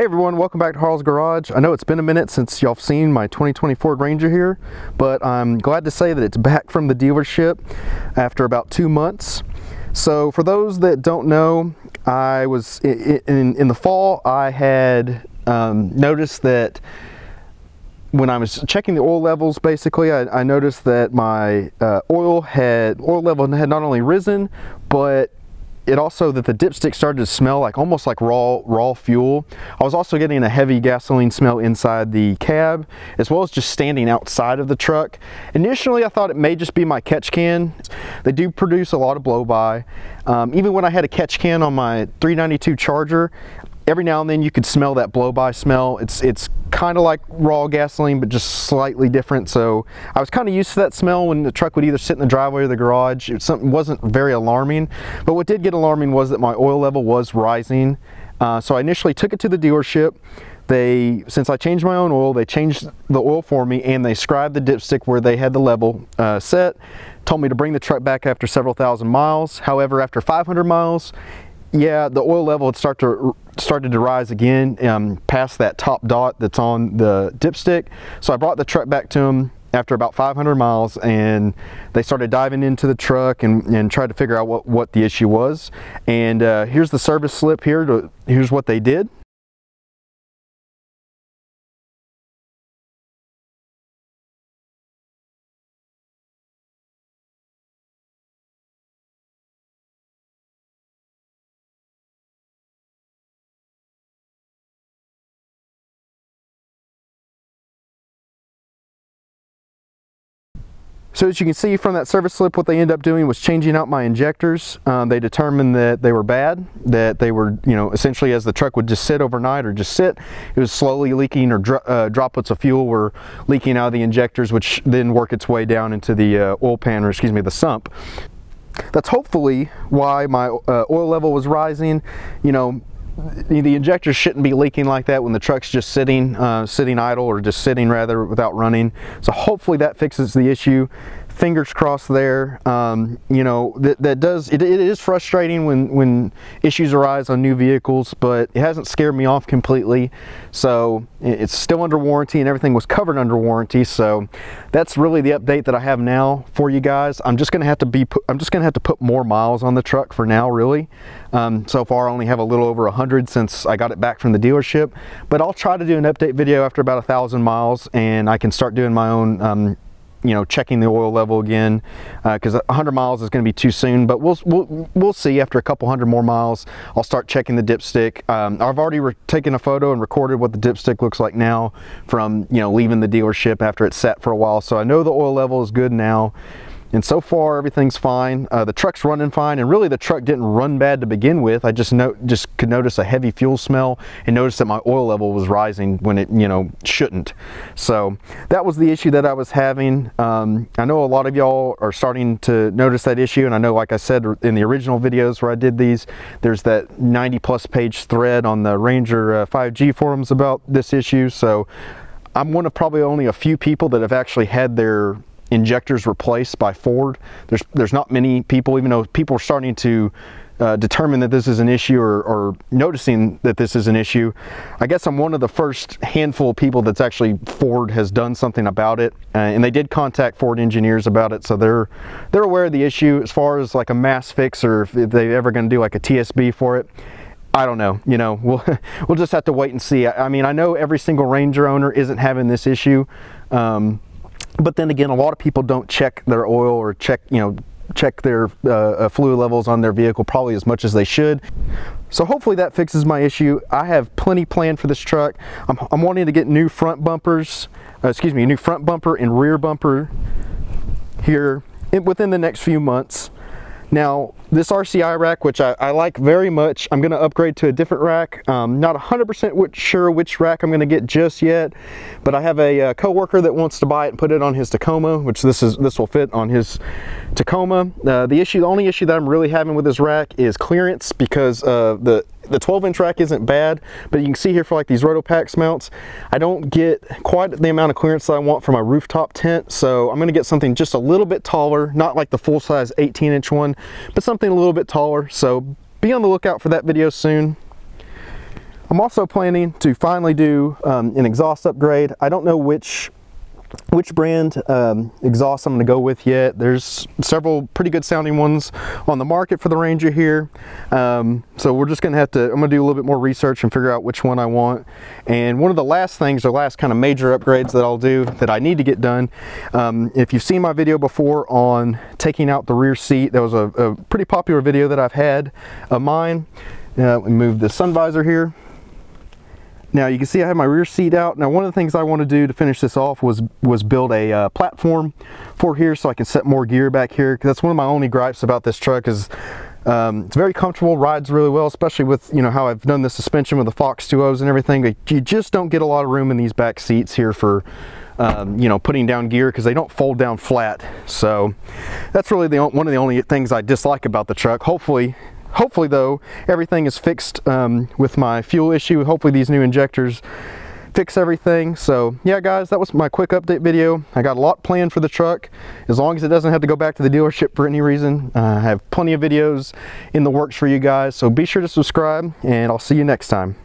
Hey everyone, welcome back to Harles Garage. I know it's been a minute since y'all seen my 2020 Ford Ranger here, but I'm glad to say that it's back from the dealership after about two months. So for those that don't know, I was in, in, in the fall, I had um, noticed that when I was checking the oil levels, basically, I, I noticed that my uh, oil had oil level had not only risen, but it also that the dipstick started to smell like almost like raw raw fuel. I was also getting a heavy gasoline smell inside the cab as well as just standing outside of the truck. Initially I thought it may just be my catch can. They do produce a lot of blow by. Um, even when I had a catch can on my 392 Charger, every now and then you could smell that blow by smell. It's it's kind of like raw gasoline, but just slightly different. So I was kind of used to that smell when the truck would either sit in the driveway or the garage. It wasn't very alarming, but what did get alarming was that my oil level was rising. Uh, so I initially took it to the dealership. They, since I changed my own oil, they changed the oil for me and they scribed the dipstick where they had the level uh, set. Told me to bring the truck back after several thousand miles. However, after 500 miles, yeah, the oil level had start to started to rise again um, past that top dot that's on the dipstick. So I brought the truck back to them after about 500 miles and they started diving into the truck and, and tried to figure out what, what the issue was. And uh, here's the service slip here. To, here's what they did. So as you can see from that service slip, what they ended up doing was changing out my injectors. Um, they determined that they were bad, that they were, you know, essentially as the truck would just sit overnight or just sit, it was slowly leaking or dro uh, droplets of fuel were leaking out of the injectors, which then work its way down into the uh, oil pan, or excuse me, the sump. That's hopefully why my uh, oil level was rising. You know, the injectors shouldn't be leaking like that when the truck's just sitting, uh, sitting idle or just sitting rather without running. So hopefully that fixes the issue fingers crossed there. Um, you know, that, that does, it, it is frustrating when, when issues arise on new vehicles, but it hasn't scared me off completely. So it's still under warranty and everything was covered under warranty. So that's really the update that I have now for you guys. I'm just going to have to be, I'm just going to have to put more miles on the truck for now, really. Um, so far I only have a little over 100 since I got it back from the dealership, but I'll try to do an update video after about a thousand miles and I can start doing my own um, you know checking the oil level again because uh, 100 miles is going to be too soon but we'll, we'll we'll see after a couple hundred more miles I'll start checking the dipstick. Um, I've already taken a photo and recorded what the dipstick looks like now from you know leaving the dealership after it's sat for a while so I know the oil level is good now and so far everything's fine. Uh, the truck's running fine and really the truck didn't run bad to begin with. I just no, just could notice a heavy fuel smell and notice that my oil level was rising when it you know shouldn't. So that was the issue that I was having. Um, I know a lot of y'all are starting to notice that issue and I know like I said in the original videos where I did these there's that 90 plus page thread on the Ranger uh, 5G forums about this issue. So I'm one of probably only a few people that have actually had their injectors replaced by Ford. There's there's not many people, even though people are starting to uh, determine that this is an issue or, or, noticing that this is an issue. I guess I'm one of the first handful of people that's actually Ford has done something about it, uh, and they did contact Ford engineers about it, so they're they're aware of the issue. As far as like a mass fix or if they're ever going to do like a TSB for it, I don't know. You know, we'll we'll just have to wait and see. I, I mean, I know every single Ranger owner isn't having this issue. Um, but then again, a lot of people don't check their oil or check, you know, check their uh, uh, fluid levels on their vehicle probably as much as they should. So hopefully that fixes my issue. I have plenty planned for this truck. I'm, I'm wanting to get new front bumpers, uh, excuse me, new front bumper and rear bumper here within the next few months. Now, this RCI rack, which I, I like very much, I'm to upgrade to a different rack. Um, not 100% sure which rack I'm to get just yet, but I have a, a uh, coworker that wants to buy it and put it on his Tacoma, which this is this will fit on his Tacoma. Uh, the issue, the only issue that I'm really having with this rack is clearance because uh, the the 12 inch rack isn't bad, but you can see here for like these Rotopax mounts, I don't get quite the amount of clearance that I want for my rooftop tent. So I'm gonna get something just a little bit taller, not like the full size 18 inch one, but something a little bit taller. So be on the lookout for that video soon. I'm also planning to finally do um, an exhaust upgrade. I don't know which which brand um, exhaust I'm going to go with yet. There's several pretty good sounding ones on the market for the Ranger here. Um, so we're just going to have to, I'm going to do a little bit more research and figure out which one I want. And one of the last things, or last kind of major upgrades that I'll do that I need to get done, um, if you've seen my video before on taking out the rear seat, that was a, a pretty popular video that I've had of mine. Uh, we move the sun visor here. Now you can see I have my rear seat out. Now one of the things I want to do to finish this off was was build a uh, platform for here so I can set more gear back here because that's one of my only gripes about this truck is um, it's very comfortable, rides really well, especially with you know how I've done the suspension with the Fox 2.0s and everything. You just don't get a lot of room in these back seats here for um, you know putting down gear because they don't fold down flat. So that's really the one of the only things I dislike about the truck. Hopefully Hopefully though, everything is fixed um, with my fuel issue. Hopefully these new injectors fix everything. So yeah guys, that was my quick update video. I got a lot planned for the truck. As long as it doesn't have to go back to the dealership for any reason. Uh, I have plenty of videos in the works for you guys. So be sure to subscribe and I'll see you next time.